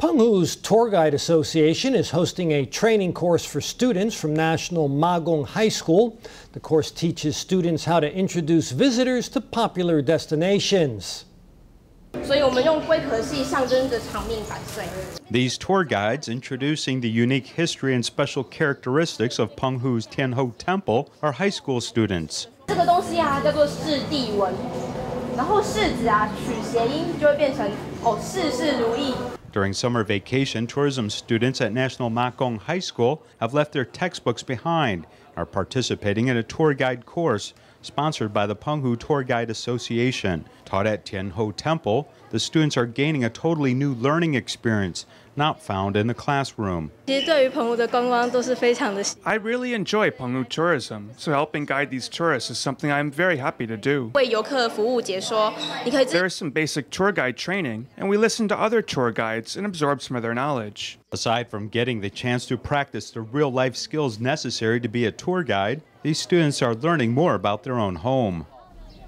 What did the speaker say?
Penghu's Tour Guide Association is hosting a training course for students from National Magong High School. The course teaches students how to introduce visitors to popular destinations. These tour guides introducing the unique history and special characteristics of Penghu's Tien Hou Temple are high school students. 这个东西啊，叫做释地文，然后“世”字啊，取谐音就会变成哦，事事如意。During summer vacation, tourism students at National Magong High School have left their textbooks behind are participating in a tour guide course sponsored by the Penghu Tour Guide Association. Taught at Tien Hou Temple, the students are gaining a totally new learning experience not found in the classroom. I really enjoy Penghu tourism, so helping guide these tourists is something I'm very happy to do. There is some basic tour guide training, and we listen to other tour guides and absorb some of their knowledge. Aside from getting the chance to practice the real life skills necessary to be a tour guide, these students are learning more about their own home.